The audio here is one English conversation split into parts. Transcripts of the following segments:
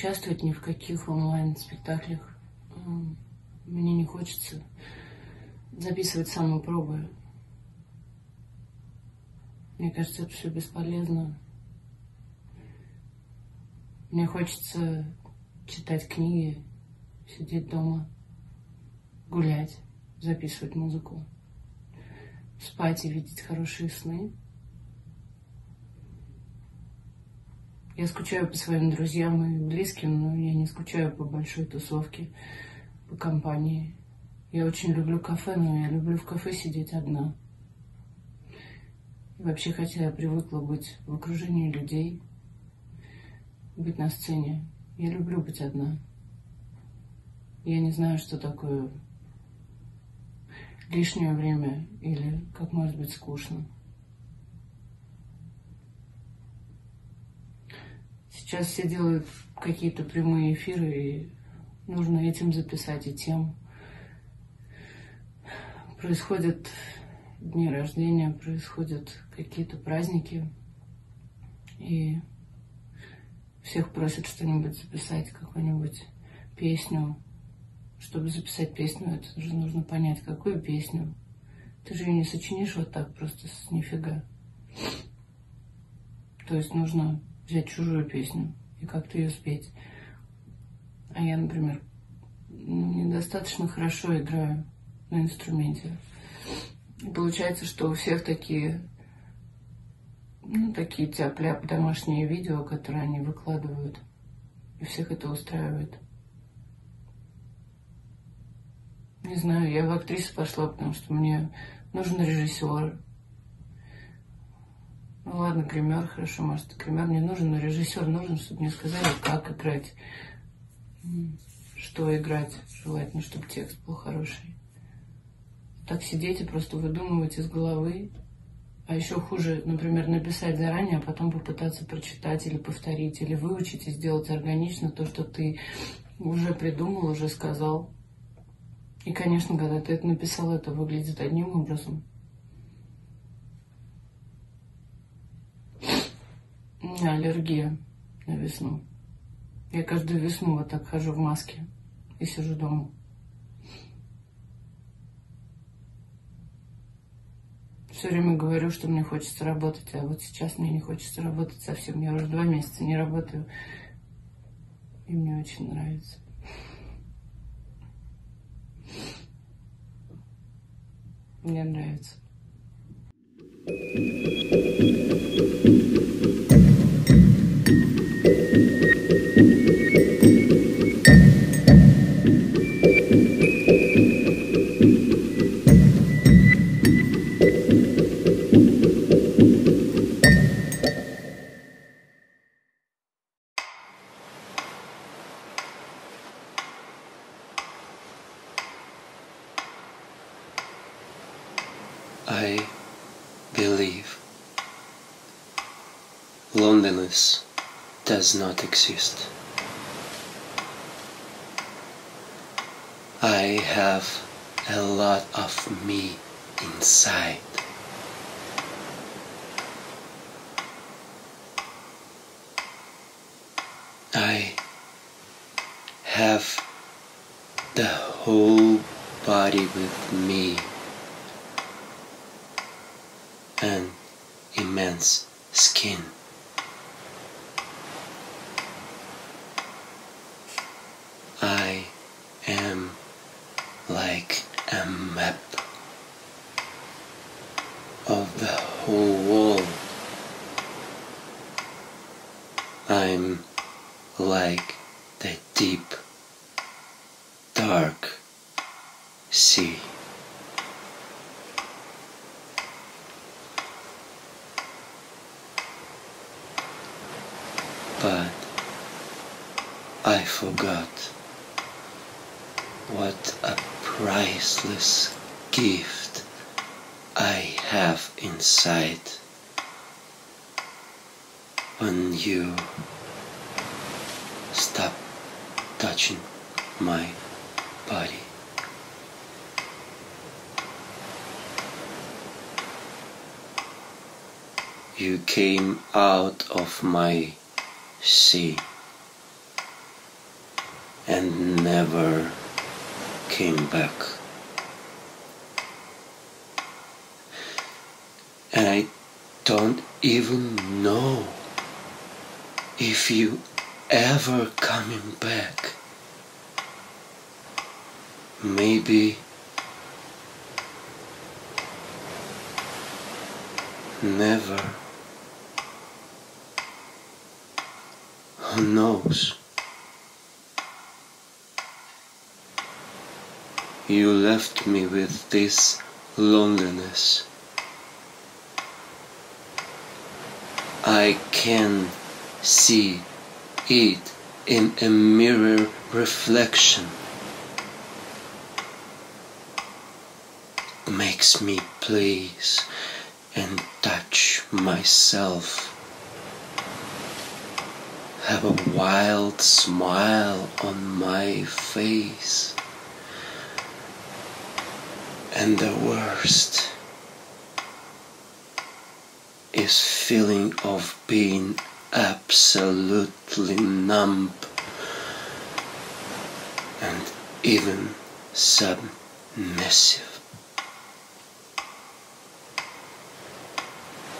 Участвовать ни в каких онлайн-спектаклях. Мне не хочется записывать самопробы. Мне кажется, это все бесполезно. Мне хочется читать книги, сидеть дома, гулять, записывать музыку, спать и видеть хорошие сны. Я скучаю по своим друзьям и близким, но я не скучаю по большой тусовке, по компании. Я очень люблю кафе, но я люблю в кафе сидеть одна. И вообще, хотя я привыкла быть в окружении людей, быть на сцене, я люблю быть одна. Я не знаю, что такое лишнее время или как может быть скучно. Сейчас все делают какие-то прямые эфиры, и нужно этим записать и тем. Происходят дни рождения, происходят какие-то праздники, и всех просят что-нибудь записать, какую-нибудь песню. Чтобы записать песню, это же нужно понять, какую песню. Ты же ее не сочинишь вот так просто с нифига. То есть нужно взять чужую песню и как-то ее спеть. А я, например, ну, недостаточно хорошо играю на инструменте. И получается, что у всех такие, ну, такие тяп-ляп домашние видео, которые они выкладывают. И всех это устраивает. Не знаю, я в актрису пошла, потому что мне нужен режиссер, ну ладно, гример, хорошо, может, гример не нужен, но режиссер нужен, чтобы мне сказали, как играть, что играть, желательно, чтобы текст был хороший. Так сидеть и просто выдумывать из головы, а еще хуже, например, написать заранее, а потом попытаться прочитать или повторить, или выучить и сделать органично то, что ты уже придумал, уже сказал. И, конечно, когда ты это написал, это выглядит одним образом. Меня аллергия на весну. Я каждую весну вот так хожу в маске и сижу дома. Все время говорю, что мне хочется работать, а вот сейчас мне не хочется работать совсем. Я уже два месяца не работаю, и мне очень нравится. Мне нравится. Does not exist. I have a lot of me inside. I have the whole body with me an immense skin. I am like a map of the whole world. I'm like the deep, dark sea. But I forgot what a priceless gift I have inside when you stop touching my body. You came out of my sea and never came back. And I don't even know if you ever coming back. Maybe never. Who knows? You left me with this loneliness. I can see it in a mirror reflection. Makes me please and touch myself. Have a wild smile on my face. And the worst is feeling of being absolutely numb and even submissive.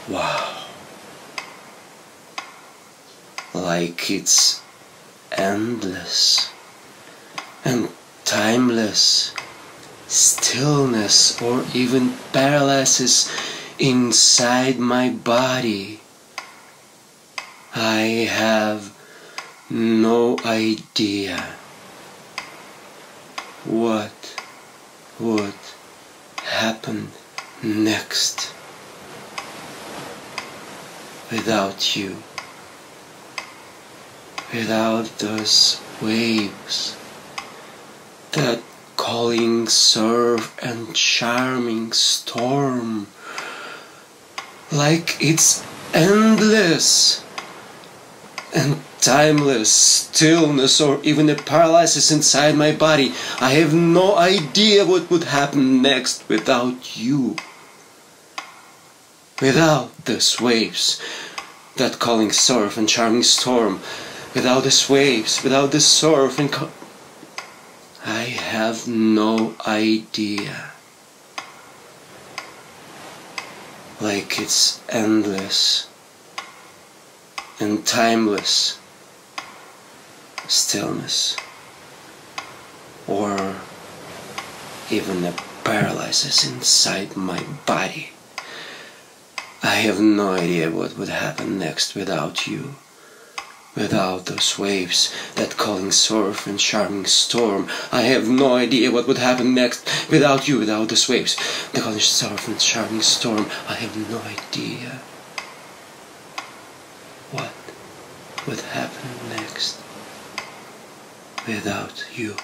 Wow. Like it's endless and timeless stillness or even paralysis inside my body. I have no idea what would happen next without you, without those waves that calling surf and charming storm like it's endless and timeless stillness or even a paralysis inside my body. I have no idea what would happen next without you. Without these waves that calling surf and charming storm, without these waves, without the surf and I have no idea. Like it's endless and timeless stillness or even a paralysis inside my body. I have no idea what would happen next without you. Without those waves, that calling surf and charming storm, I have no idea what would happen next without you, without those waves, the calling surf and charming storm, I have no idea what would happen next without you.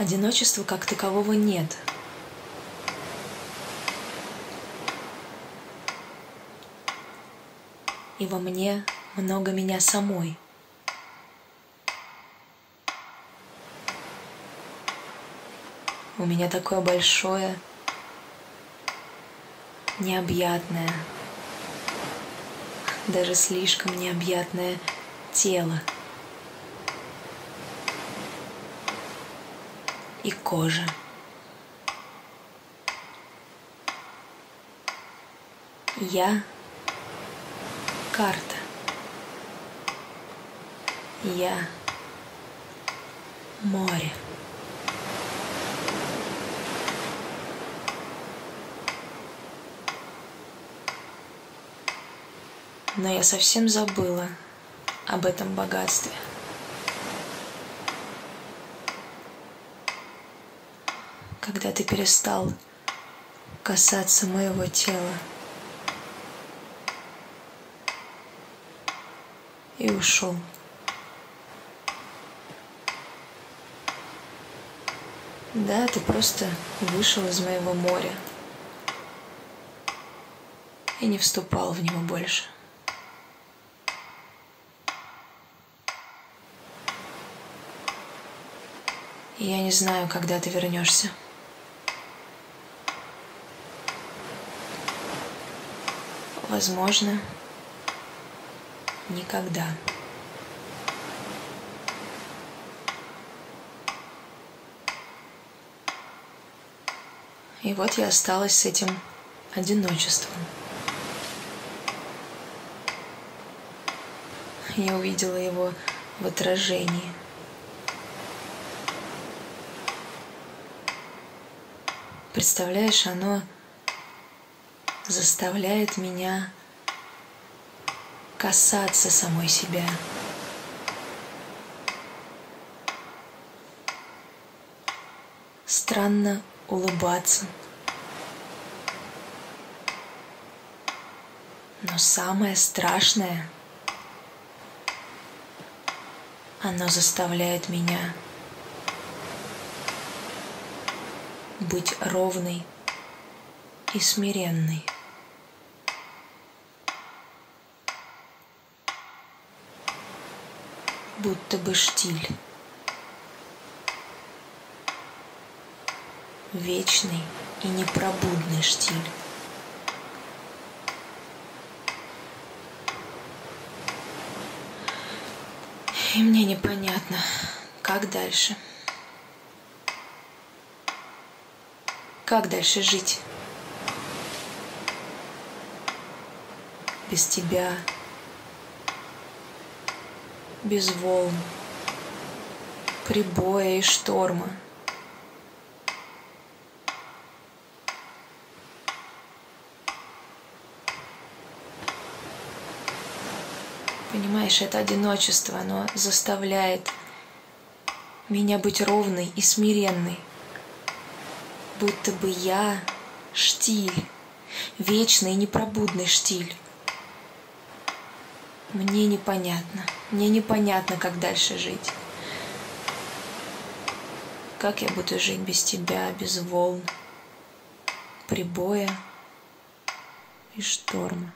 Одиночества как такового нет. И во мне много меня самой. У меня такое большое, необъятное, даже слишком необъятное тело. И кожа. Я карта. Я море. Но я совсем забыла об этом богатстве. Когда ты перестал касаться моего тела и ушел. Да, ты просто вышел из моего моря и не вступал в него больше. Я не знаю, когда ты вернешься. Возможно, никогда. И вот я осталась с этим одиночеством. Я увидела его в отражении. Представляешь, оно заставляет меня касаться самой себя. Странно улыбаться. Но самое страшное, оно заставляет меня быть ровной и смиренной. Будто бы штиль. Вечный и непробудный штиль. И мне непонятно, как дальше. Как дальше жить? Без тебя, без волн, прибоя и шторма. Понимаешь, это одиночество, оно заставляет меня быть ровной и смиренной. Будто бы я штиль, вечный и непробудный штиль. Мне непонятно, мне непонятно, как дальше жить. Как я буду жить без тебя, без волн, прибоя и шторма?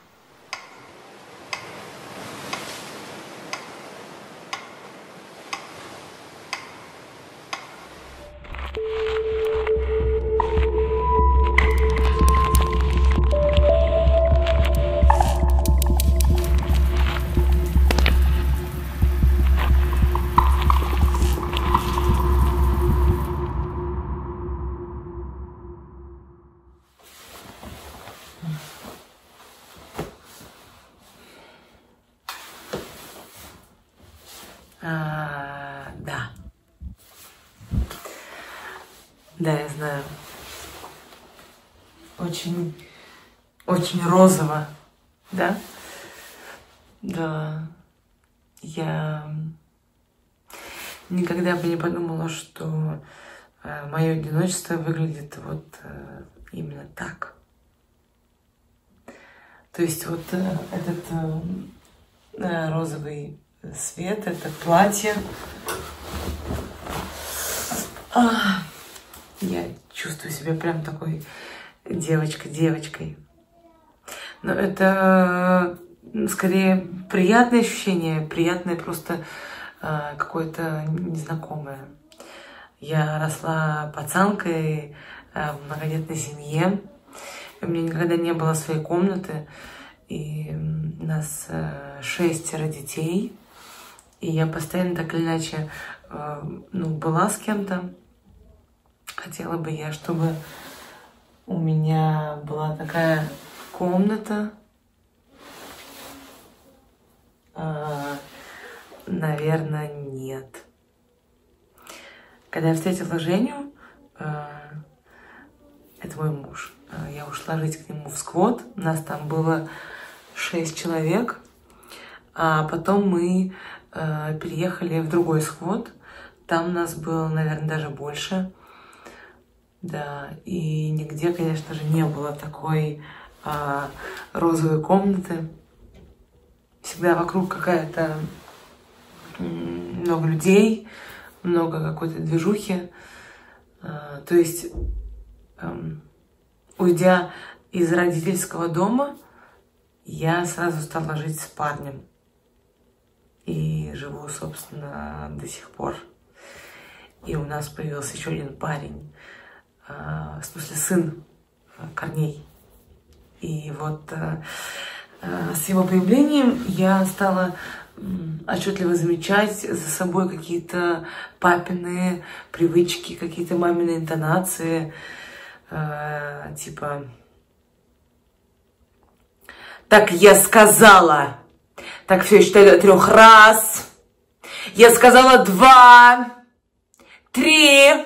Так. То есть вот э, этот э, э, розовый свет, это платье. А, я чувствую себя прям такой девочкой-девочкой. Но это скорее приятное ощущение, приятное просто какое-то незнакомое. Я росла пацанкой в многодетной семье. У меня никогда не было своей комнаты. И у нас э, шестеро детей. И я постоянно так или иначе э, ну, была с кем-то. Хотела бы я, чтобы у меня была такая комната, э, на наверное, нет. Когда я встретила Женю, э, это мой муж, э, я ушла жить к нему в сквот, нас там было шесть человек, а потом мы э, переехали в другой сквот, там нас было, наверное, даже больше, да, и нигде, конечно же, не было такой а, розовой комнаты. Всегда вокруг какая-то много людей, много какой-то движухи. А, то есть, эм, уйдя из родительского дома, я сразу стала жить с парнем. И живу, собственно, до сих пор. И у нас появился еще один парень, а, в смысле сын Корней. И вот с его появлением я стала отчетливо замечать за собой какие-то папины привычки, какие-то мамины интонации, э, типа «Так я сказала!» Так все, считаю трех раз. Я сказала два, три.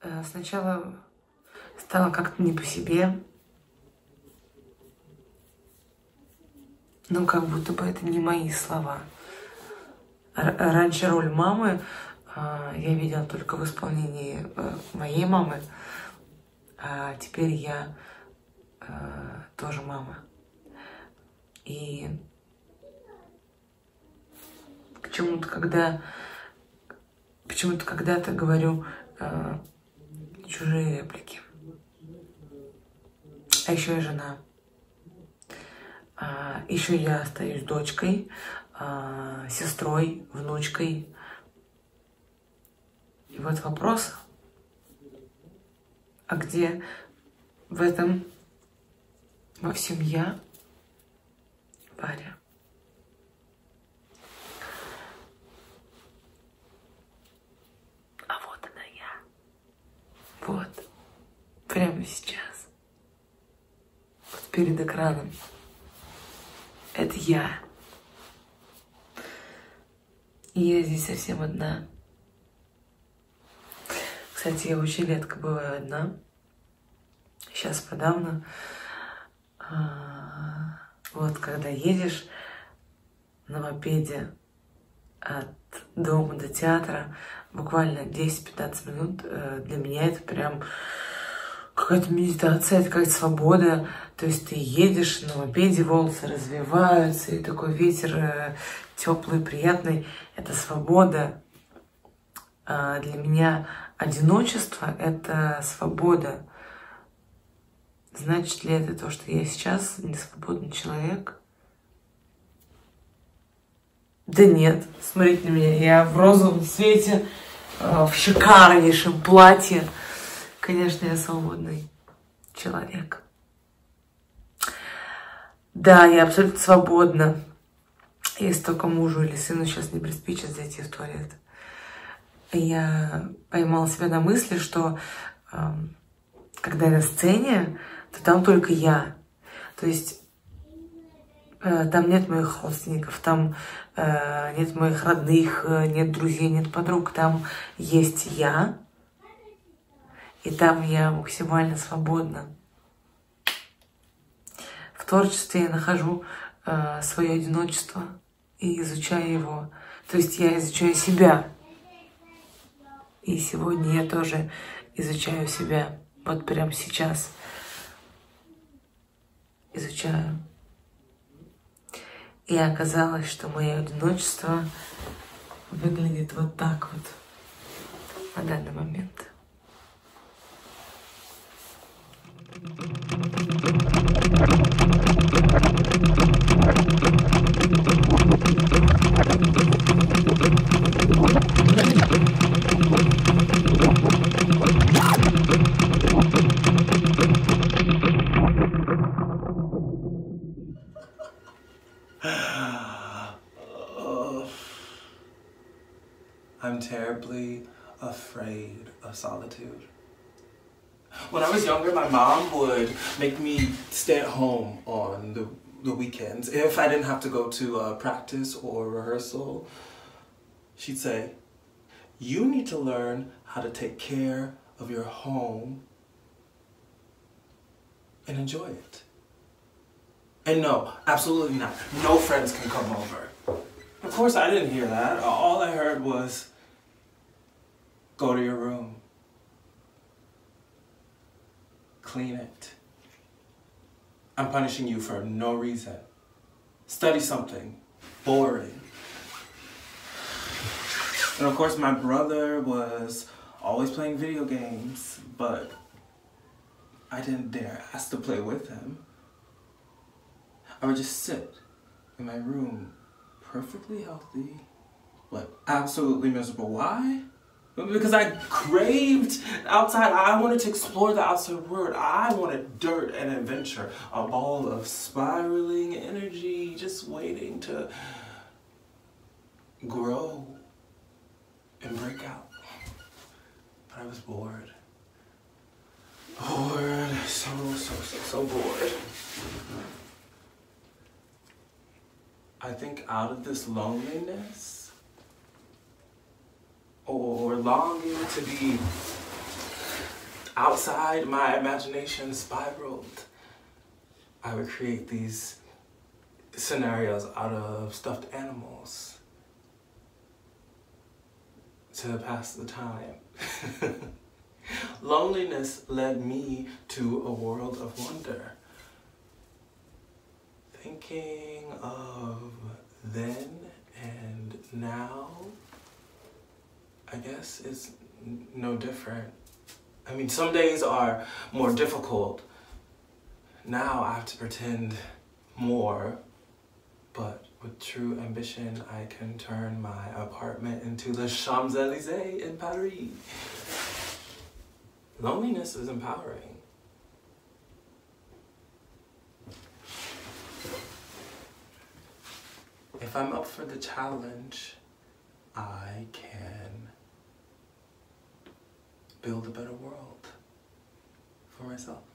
Э, сначала стало как-то не по себе. Ну, как будто бы это не мои слова. Р раньше роль мамы э, я видела только в исполнении э, моей мамы, а теперь я э, тоже мама. И почему-то, когда почему-то когда-то говорю э, чужие реплики. А еще я жена. А, еще я остаюсь дочкой, а, сестрой, внучкой. И вот вопрос, а где в этом во всем я, Варя? А вот она я. Вот. Прямо сейчас перед экраном. Это я. И я здесь совсем одна. Кстати, я очень редко бываю одна. Сейчас подавно. А, вот когда едешь на мопеде от дома до театра, буквально 10-15 минут, э, для меня это прям какая-то медитация, это какая-то свобода. То есть ты едешь на мопеде, волосы развиваются, и такой ветер э, теплый, приятный. Это свобода. А для меня одиночество — это свобода. Значит ли это то, что я сейчас не свободный человек? Да нет, смотрите на меня, я в розовом цвете, э, в шикарнейшем платье. Конечно, я свободный человек. Да, я абсолютно свободна. Если только мужу или сыну сейчас не приспичит зайти в туалет. Я поймала себя на мысли, что э, когда я на сцене, то там только я. То есть э, там нет моих родственников, там э, нет моих родных, э, нет друзей, нет подруг. Там есть я, и там я максимально свободна. В творчестве я нахожу э, свое одиночество и изучаю его. То есть я изучаю себя. И сегодня я тоже изучаю себя. Вот прямо сейчас изучаю. И оказалось, что мое одиночество выглядит вот так вот на данный момент. I'm terribly afraid of solitude. When I was younger, my mom would make me stay at home on the, the weekends. If I didn't have to go to practice or rehearsal, she'd say, You need to learn how to take care of your home and enjoy it. And no, absolutely not. No friends can come over. Of course, I didn't hear that. All I heard was, Go to your room clean it. I'm punishing you for no reason. Study something. Boring. And of course, my brother was always playing video games, but I didn't dare ask to play with him. I would just sit in my room, perfectly healthy, but absolutely miserable. Why? Because I craved outside. I wanted to explore the outside world. I wanted dirt and adventure. A ball of spiraling energy just waiting to grow and break out. But I was bored. Bored. So, so, so, so bored. I think out of this loneliness, or longing to be outside my imagination spiraled, I would create these scenarios out of stuffed animals to pass the time. Loneliness led me to a world of wonder. Thinking of then and now I guess it's no different. I mean, some days are more difficult. Now I have to pretend more, but with true ambition, I can turn my apartment into the Champs-Élysées in Paris. Loneliness is empowering. If I'm up for the challenge, I can build a better world for myself.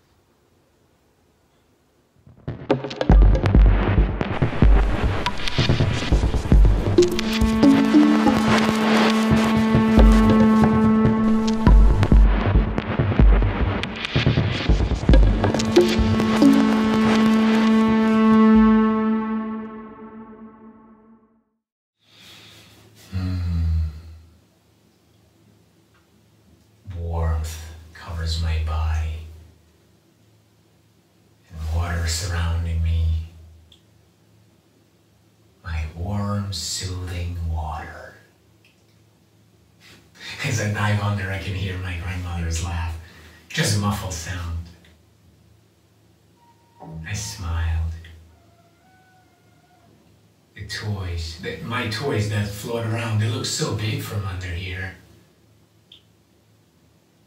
The, my toys that float around, they look so big from under here.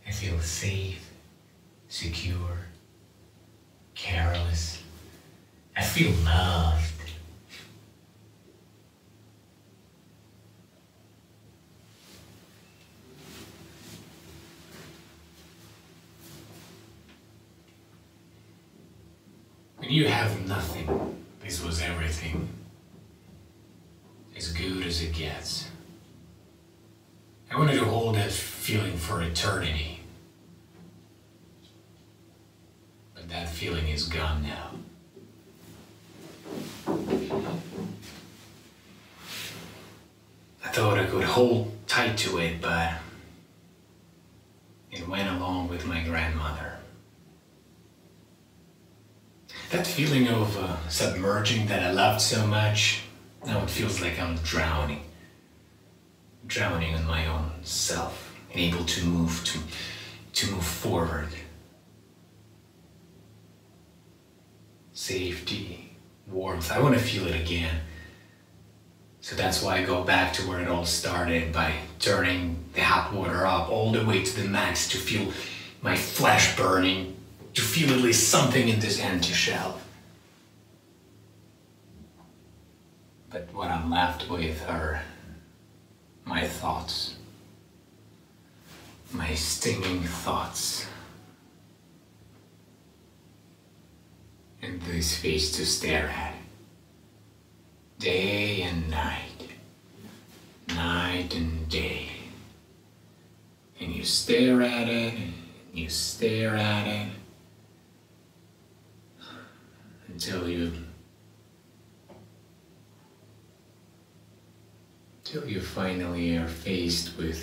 I feel safe, secure, careless. I feel loved. When you have nothing, this was everything. As it gets. I wanted to hold that feeling for eternity. But that feeling is gone now. I thought I could hold tight to it, but it went along with my grandmother. That feeling of uh, submerging that I loved so much, now it feels like I'm drowning drowning in my own self, unable to move, to, to move forward. Safety, warmth, I want to feel it again. So that's why I go back to where it all started by turning the hot water up all the way to the max to feel my flesh burning, to feel at least something in this empty shell. But what I'm left with are my thoughts, my stinging thoughts. And this face to stare at, day and night, night and day. And you stare at it, and you stare at it, until you Until you finally are faced with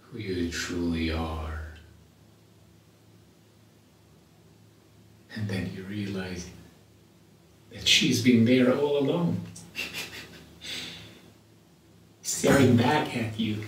who you truly are. And then you realize that she's been there all along, staring back at you.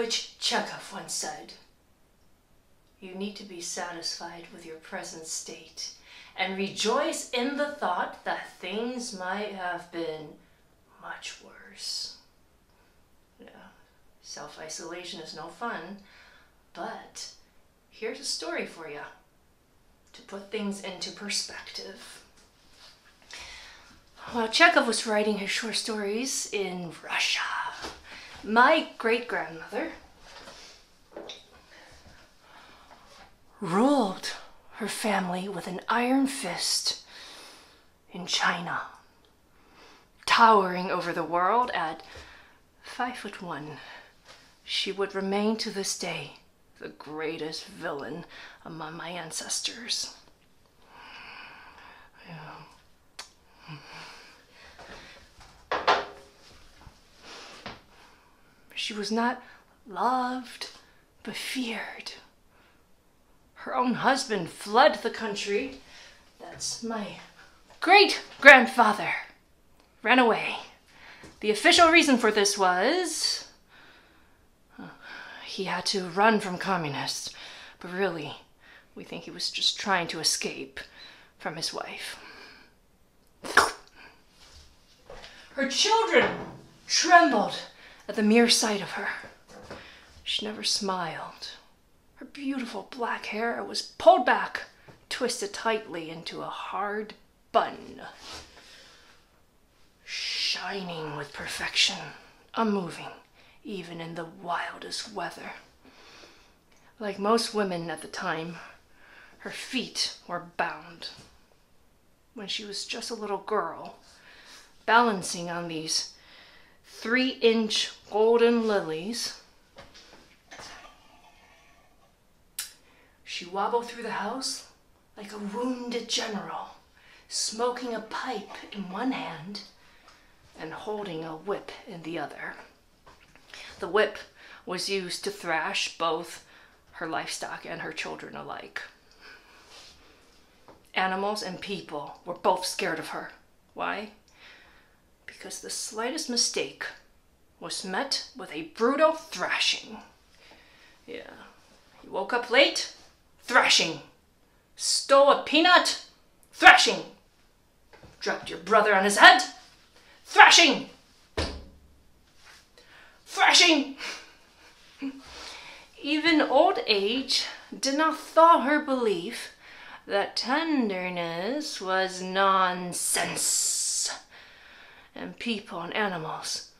Pavlovich Chekhov once said, you need to be satisfied with your present state and rejoice in the thought that things might have been much worse. Yeah, self isolation is no fun, but here's a story for you to put things into perspective. While Chekhov was writing his short stories in Russia, my great grandmother ruled her family with an iron fist in China, towering over the world at five foot one. She would remain to this day the greatest villain among my ancestors. She was not loved, but feared. Her own husband fled the country. That's my great grandfather. Ran away. The official reason for this was uh, he had to run from communists, but really, we think he was just trying to escape from his wife. Her children trembled at the mere sight of her. She never smiled. Her beautiful black hair was pulled back, twisted tightly into a hard bun, shining with perfection, unmoving, even in the wildest weather. Like most women at the time, her feet were bound. When she was just a little girl, balancing on these three inch golden lilies. She wobbled through the house like a wounded general, smoking a pipe in one hand and holding a whip in the other. The whip was used to thrash both her livestock and her children alike. Animals and people were both scared of her. Why? Because the slightest mistake was met with a brutal thrashing. Yeah. You woke up late? Thrashing. Stole a peanut? Thrashing. Dropped your brother on his head? Thrashing. Thrashing. Even old age did not thaw her belief that tenderness was nonsense and people and animals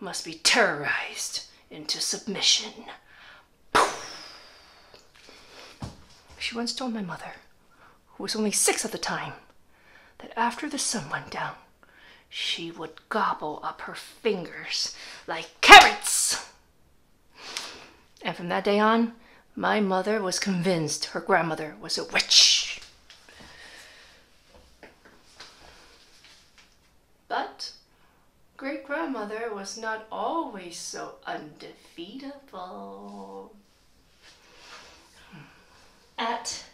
must be terrorized into submission. She once told my mother, who was only six at the time, that after the sun went down, she would gobble up her fingers like carrots. And from that day on, my mother was convinced her grandmother was a witch. But great grandmother was not always so undefeatable. At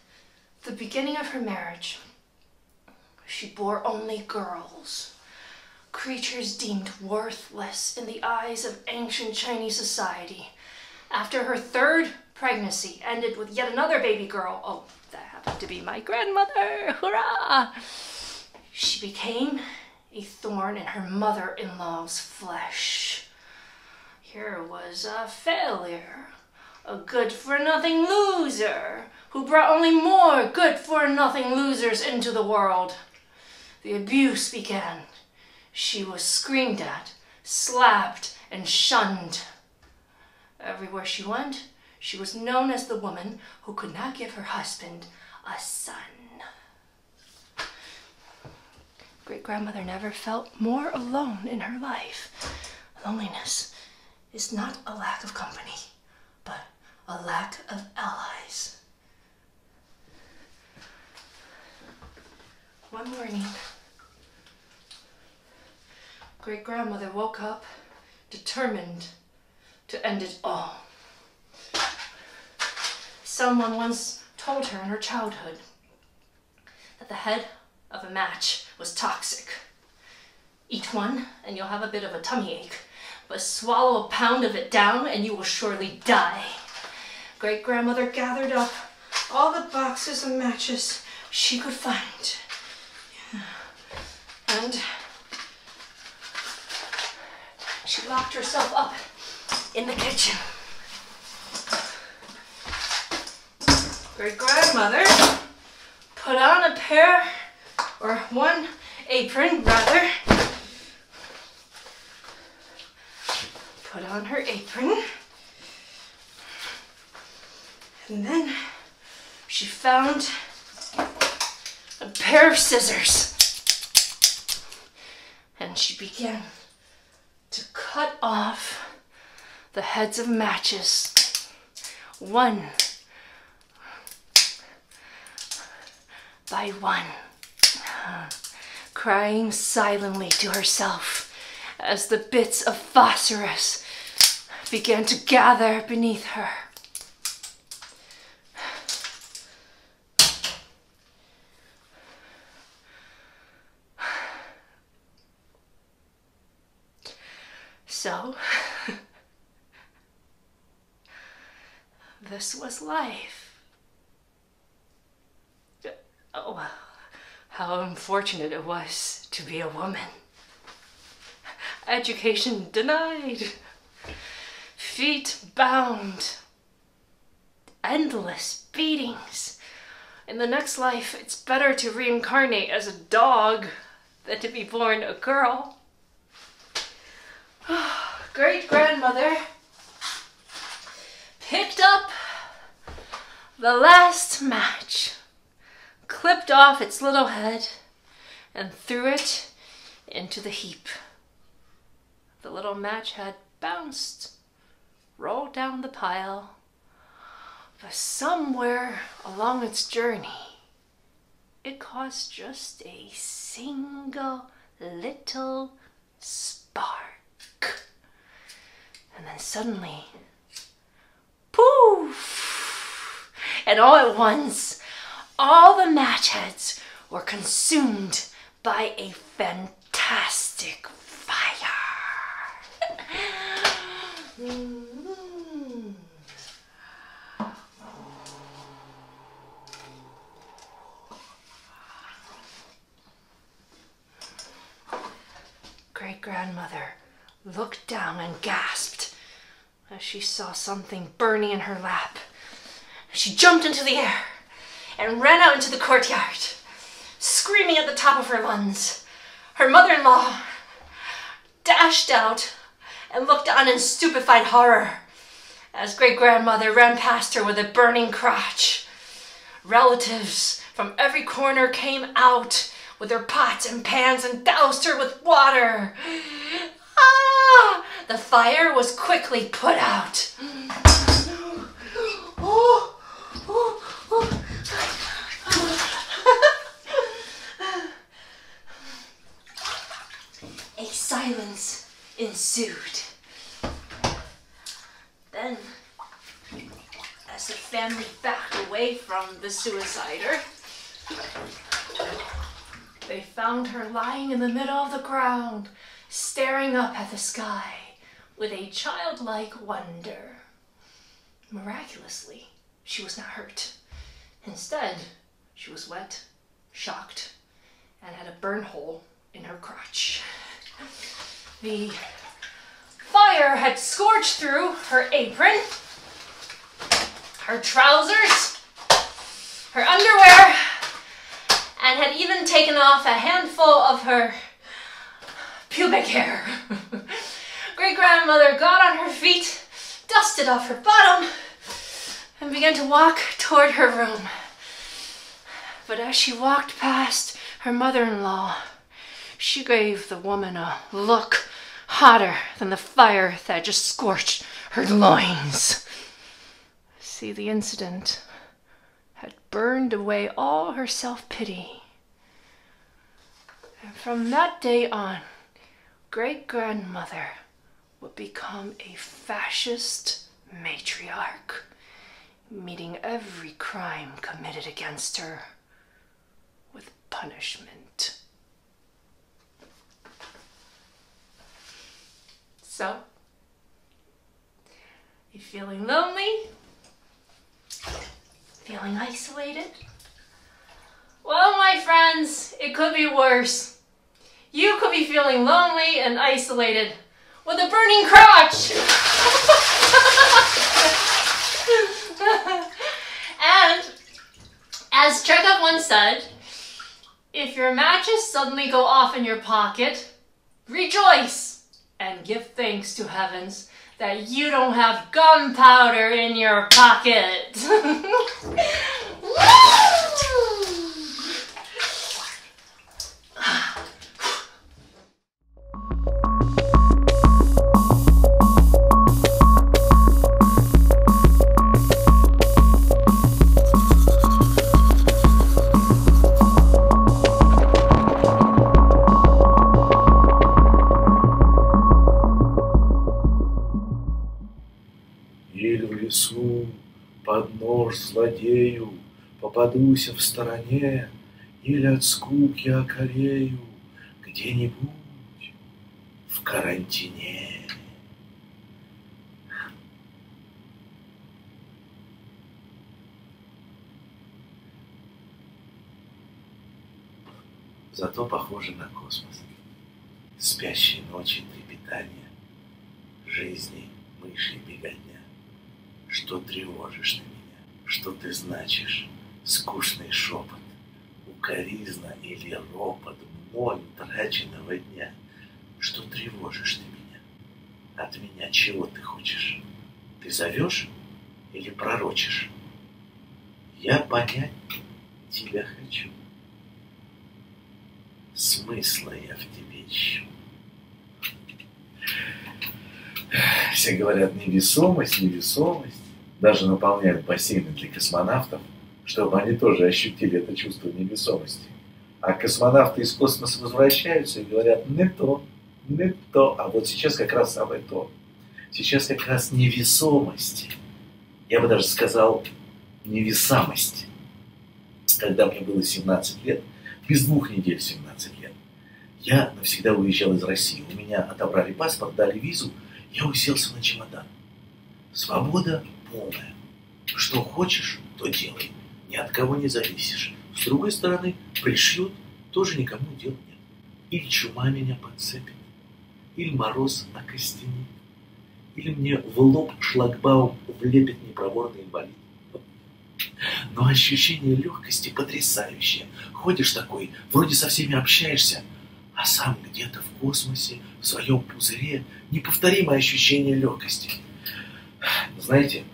the beginning of her marriage, she bore only girls, creatures deemed worthless in the eyes of ancient Chinese society. After her third pregnancy ended with yet another baby girl, oh, that happened to be my grandmother, hurrah! She became a thorn in her mother in law's flesh. Here was a failure, a good for nothing loser who brought only more good for nothing losers into the world. The abuse began. She was screamed at, slapped, and shunned. Everywhere she went, she was known as the woman who could not give her husband a son. Great grandmother never felt more alone in her life. Loneliness is not a lack of company, but a lack of allies. One morning, great grandmother woke up determined to end it all. Someone once told her in her childhood that the head of a match was toxic. Eat one and you'll have a bit of a tummy ache, but swallow a pound of it down and you will surely die. Great grandmother gathered up all the boxes of matches she could find. And she locked herself up in the kitchen. Great grandmother put on a pair or one apron rather. Put on her apron. And then she found a pair of scissors. And she began to cut off the heads of matches one by one, crying silently to herself as the bits of phosphorus began to gather beneath her. So, this was life. Oh, well, how unfortunate it was to be a woman. Education denied, feet bound, endless beatings. In the next life, it's better to reincarnate as a dog than to be born a girl. Great grandmother picked up the last match, clipped off its little head, and threw it into the heap. The little match had bounced, rolled down the pile, but somewhere along its journey, it caused just a single little spark. And then suddenly, poof! And all at once, all the match heads were consumed by a fantastic fire. Great grandmother looked down and gasped as she saw something burning in her lap. She jumped into the air and ran out into the courtyard, screaming at the top of her lungs. Her mother in law dashed out and looked on in stupefied horror as great grandmother ran past her with a burning crotch. Relatives from every corner came out with their pots and pans and doused her with water. Ah! The fire was quickly put out. A silence ensued. Then, as the family backed away from the suicider, they found her lying in the middle of the ground, staring up at the sky with a childlike wonder. Miraculously, she was not hurt. Instead, she was wet, shocked, and had a burn hole in her crotch. The fire had scorched through her apron, her trousers, her underwear, and had even taken off a handful of her pubic hair. Great grandmother got on her feet, dusted off her bottom, and began to walk toward her room. But as she walked past her mother in law, she gave the woman a look hotter than the fire that just scorched her loins. See, the incident had burned away all her self pity. And from that day on, great grandmother would become a fascist matriarch, meeting every crime committed against her with punishment. So, you feeling lonely? Feeling isolated? Well, my friends, it could be worse. You could be feeling lonely and isolated with a burning crotch. and as Chekhov once said, if your matches suddenly go off in your pocket, rejoice and give thanks to heavens that you don't have gunpowder in your pocket. нож злодею Попадуся в стороне, Или от скуки околею Где-нибудь в карантине. Зато похоже на космос. Спящие ночи трепетания, Жизни мыши беготня. Что тревожишь ты что ты значишь, Скучный шепот, укоризна или ропот Мной утраченного дня. Что тревожишь ты меня? От меня чего ты хочешь? Ты зовешь или пророчишь? Я понять тебя хочу. Смысла я в тебе ищу. Все говорят невесомость, невесомость. Даже наполняют бассейны для космонавтов, чтобы они тоже ощутили это чувство невесомости. А космонавты из космоса возвращаются и говорят, не то, не то. А вот сейчас как раз самое то. Сейчас как раз невесомость. Я бы даже сказал невесомость. Когда мне было 17 лет, без двух недель 17 лет, я навсегда уезжал из России. У меня отобрали паспорт, дали визу, я уселся на чемодан. Свобода полная. Что хочешь, то делай. Ни от кого не зависишь. С другой стороны, пришлют, тоже никому дел нет. Или чума меня подцепит, или мороз окостенит, или мне в лоб шлагбаум влепит непроворный инвалид. Но ощущение легкости потрясающее. Ходишь такой, вроде со всеми общаешься, а сам где-то в космосе, в своем пузыре, неповторимое ощущение легкости. Знаете,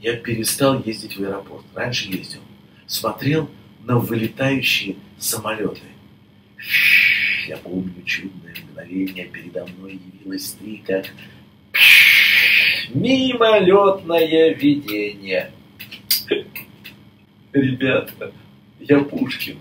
я перестал ездить в аэропорт. Раньше ездил. Смотрел на вылетающие самолеты. Я помню чудное мгновение, передо мной явилось ты, как мимолетное видение. Ребята, я Пушкин.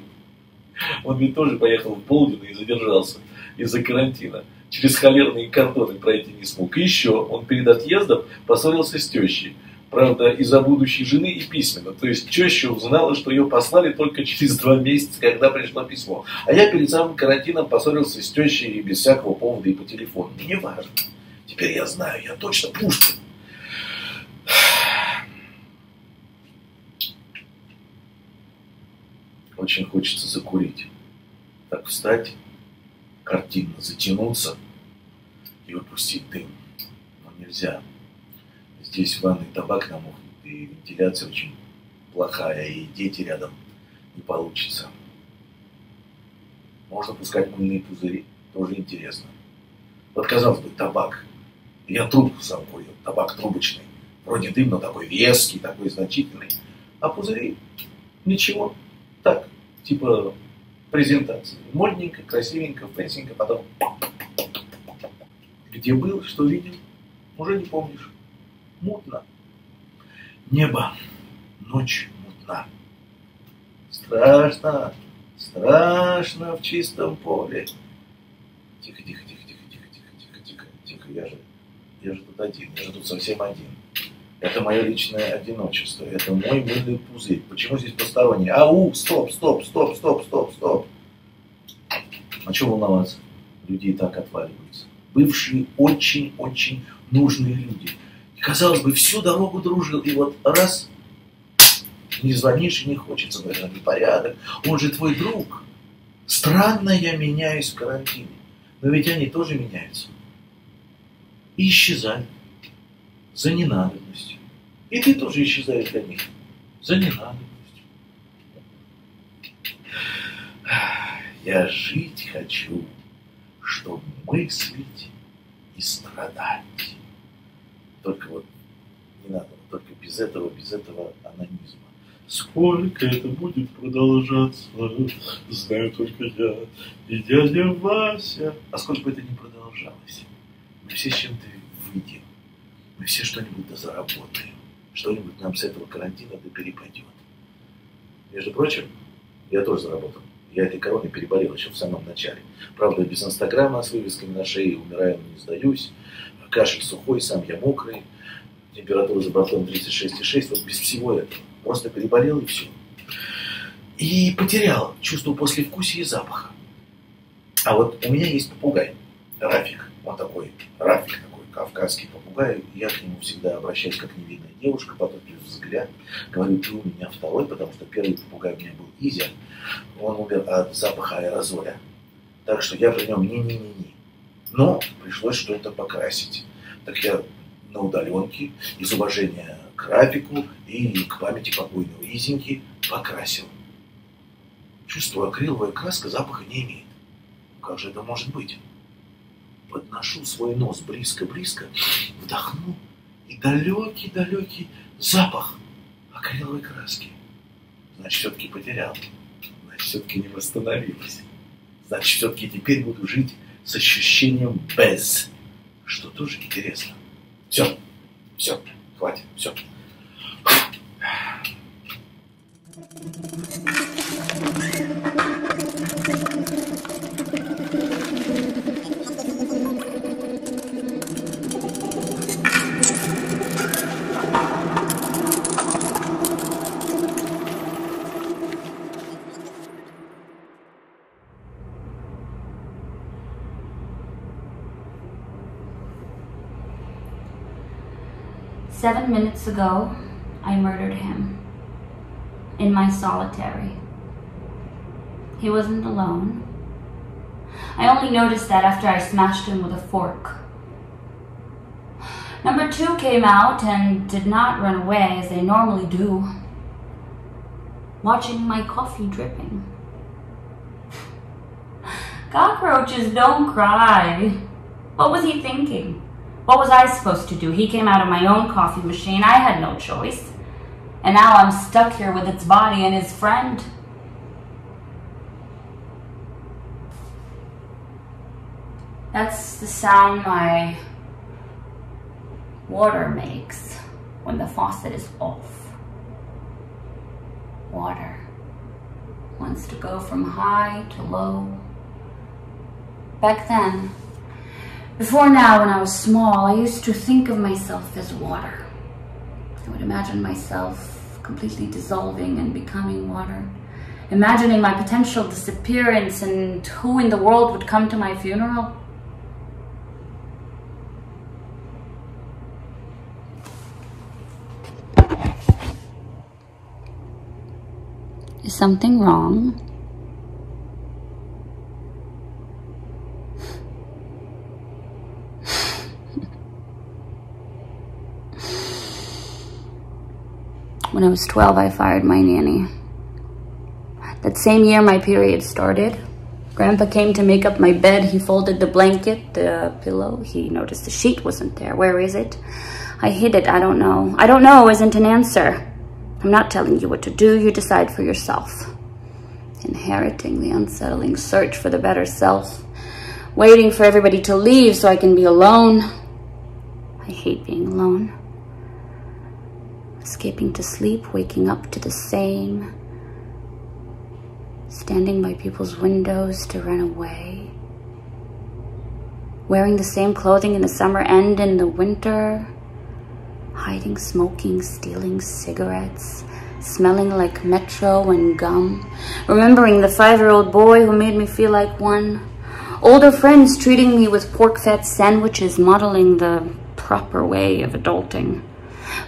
Он ведь тоже поехал в Полдино и задержался. из-за карантина. Через холерные кордоны пройти не смог. И еще он перед отъездом поссорился с тещей. Правда, из-за будущей жены и письменно. То есть теща узнала, что ее послали только через два месяца, когда пришло письмо. А я перед самым карантином поссорился с тещей без всякого повода и по телефону. Не важно. Теперь я знаю, я точно Пушкин. Очень хочется закурить. Так встать, картинно затянуться и выпустить дым. Но нельзя. Здесь в ванной табак намокнет, и вентиляция очень плохая, и дети рядом не получится. Можно пускать мыльные пузыри, тоже интересно. Вот казалось бы, табак. Я трубку сам курил, табак трубочный. Вроде дым, но такой веский, такой значительный. А пузыри ничего. Так, типа презентации. Модненько, красивенько, фэнсенько, потом где был, что видел, уже не помнишь. Мутно. Небо, ночь мутна. Страшно, страшно в чистом поле. Тихо, тихо, тихо, тихо, тихо, тихо, тихо, тихо, тихо. Я же, я же тут один, я же тут совсем один. Это мое личное одиночество, это мой мыльный пузырь. Почему здесь посторонний? Ау, стоп, стоп, стоп, стоп, стоп, стоп. А чего волноваться? Люди так отваливаются. Бывшие очень-очень нужные люди. Казалось бы, всю дорогу дружил, и вот раз, не звонишь и не хочется, наверное, непорядок. Он же твой друг. Странно я меняюсь в карантине. Но ведь они тоже меняются. И исчезают за ненадобностью. И ты тоже исчезаешь для них за ненадобностью. Я жить хочу, чтобы мыслить и страдать. Только вот не надо, только без этого, без этого анонизма. Сколько это будет продолжаться, знаю только я и дядя Вася. А сколько бы это ни продолжалось, мы все с чем-то выйдем мы все что-нибудь да заработаем. Что-нибудь нам с этого карантина да перепадет. Между прочим, я тоже заработал. Я этой короной переболел еще в самом начале. Правда, без инстаграма с вывесками на шее, умираю, но не сдаюсь. Кашель сухой, сам я мокрый. Температура за бортом 36,6. Вот без всего этого. Просто переболел и все. И потерял чувство послевкусия и запаха. А вот у меня есть попугай, Рафик. Он такой, Рафик такой кавказский попугай, я к нему всегда обращаюсь как невинная девушка, потупив взгляд, говорю, ты у меня второй, потому что первый попугай у меня был Изя, он умер от запаха аэрозоля. Так что я при нем не-не-не-не. Но пришлось что-то покрасить. Так я на удаленке, из уважения к Рафику и к памяти покойного Изеньки покрасил. Чувствую, акриловая краска запаха не имеет. Как же это может быть? подношу свой нос близко-близко, вдохну, и далекий-далекий запах акриловой краски. Значит, все-таки потерял. Значит, все-таки не восстановилась. Значит, все-таки теперь буду жить с ощущением без. Что тоже интересно. Все, все, хватит, все. Seven minutes ago, I murdered him. In my solitary. He wasn't alone. I only noticed that after I smashed him with a fork. Number two came out and did not run away as they normally do, watching my coffee dripping. Cockroaches don't cry. What was he thinking? What was I supposed to do? He came out of my own coffee machine. I had no choice. And now I'm stuck here with its body and his friend. That's the sound my water makes when the faucet is off. Water wants to go from high to low, back then. Before now, when I was small, I used to think of myself as water. I would imagine myself completely dissolving and becoming water. Imagining my potential disappearance and who in the world would come to my funeral. Is something wrong? I was 12, I fired my nanny. That same year, my period started. Grandpa came to make up my bed. He folded the blanket, the pillow. He noticed the sheet wasn't there. Where is it? I hid it. I don't know. I don't know isn't an answer. I'm not telling you what to do. You decide for yourself. Inheriting the unsettling search for the better self. Waiting for everybody to leave so I can be alone. I hate being alone. Escaping to sleep, waking up to the same. Standing by people's windows to run away. Wearing the same clothing in the summer and in the winter. Hiding, smoking, stealing cigarettes. Smelling like metro and gum. Remembering the five-year-old boy who made me feel like one. Older friends treating me with pork fat sandwiches, modeling the proper way of adulting.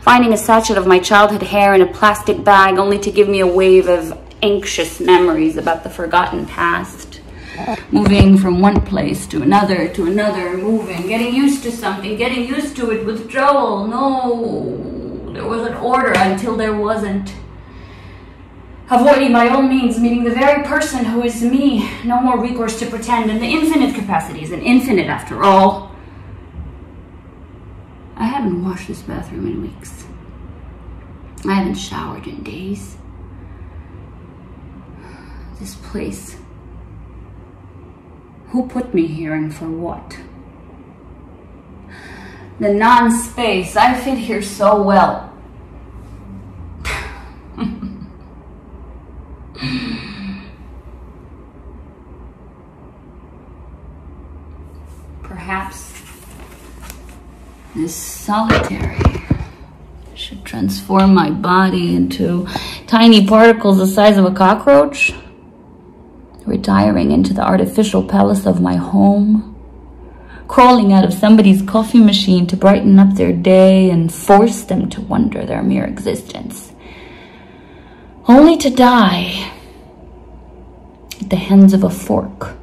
Finding a sachet of my childhood hair in a plastic bag only to give me a wave of anxious memories about the forgotten past. Moving from one place to another to another, moving, getting used to something, getting used to it, withdrawal. No, there was an order until there wasn't. Avoiding by all means meeting the very person who is me. No more recourse to pretend, and the infinite capacity is an infinite after all. I haven't washed this bathroom in weeks. I haven't showered in days. This place. Who put me here and for what? The non-space. I fit here so well. Perhaps this solitary should transform my body into tiny particles the size of a cockroach, retiring into the artificial palace of my home, crawling out of somebody's coffee machine to brighten up their day and force them to wonder their mere existence, only to die at the hands of a fork.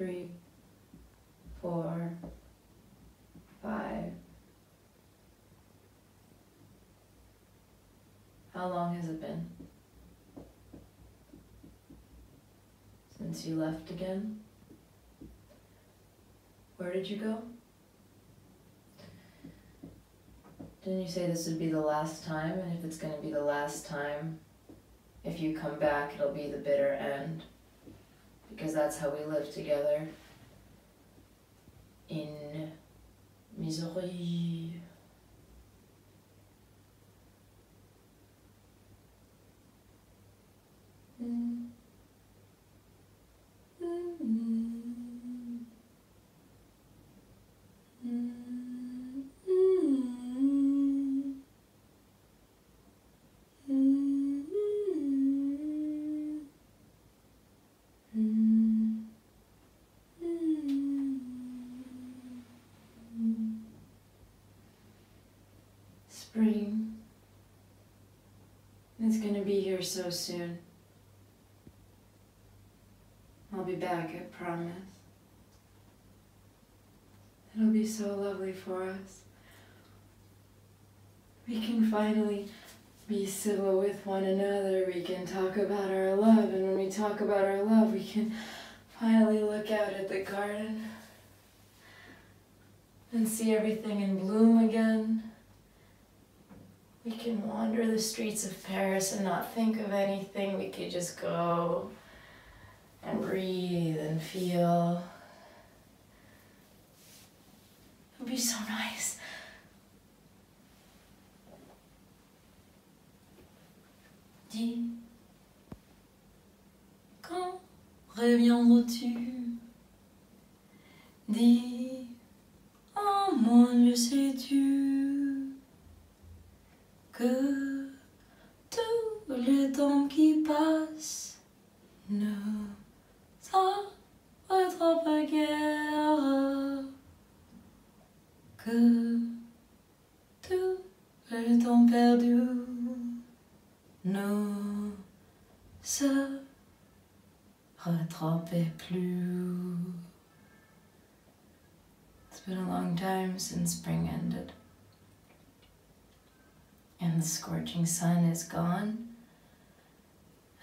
Three, four, five. How long has it been? Since you left again? Where did you go? Didn't you say this would be the last time? And if it's going to be the last time, if you come back, it'll be the bitter end because that's how we live together in misery. Mm. Mm. Mm. Spring. It's gonna be here so soon. I'll be back, I promise. It'll be so lovely for us. We can finally be civil with one another. We can talk about our love, and when we talk about our love, we can finally look out at the garden. and see everything in bloom again. We can wander the streets of Paris and not think of anything. We could just go and breathe and feel. It would be so nice. Dis, quand reviendras-tu Dis, The scorching sun is gone.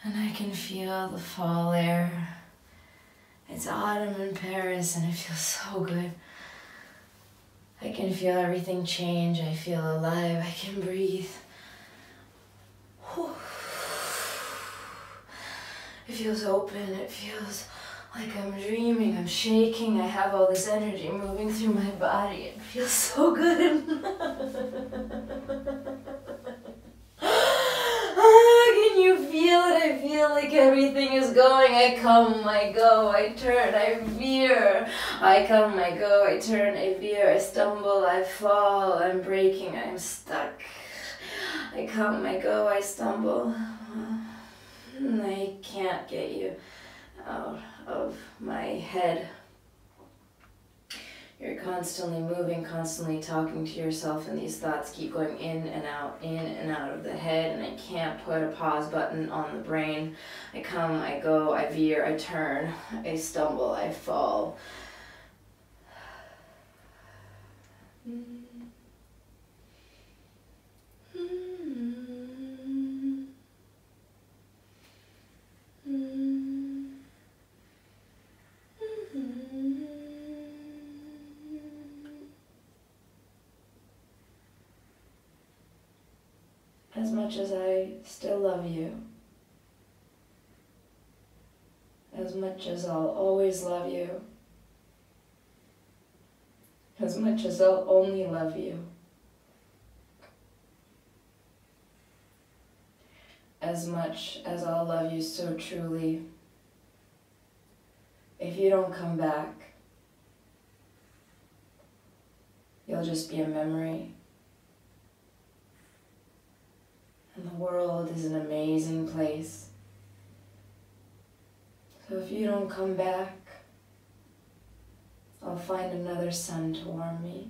And I can feel the fall air. It's autumn in Paris and it feels so good. I can feel everything change. I feel alive. I can breathe. It feels open. It feels like I'm dreaming. I'm shaking. I have all this energy moving through my body. It feels so good. Ah, Can you feel it? I feel like everything is going. I come, I go, I turn, I veer. I come, I go, I turn, I veer. I stumble, I fall. I'm breaking, I'm stuck. I come, I go, I stumble. I can't get you out of my head. You're constantly moving, constantly talking to yourself, and these thoughts keep going in and out, in and out of the head, and I can't put a pause button on the brain. I come, I go, I veer, I turn, I stumble, I fall. As mm much as I still love you, as much as I'll always love you, as much as I'll only love you, as much as I'll love you so truly, if you don't come back, you'll just be a memory. And the world is an amazing place. So if you don't come back, I'll find another sun to warm me.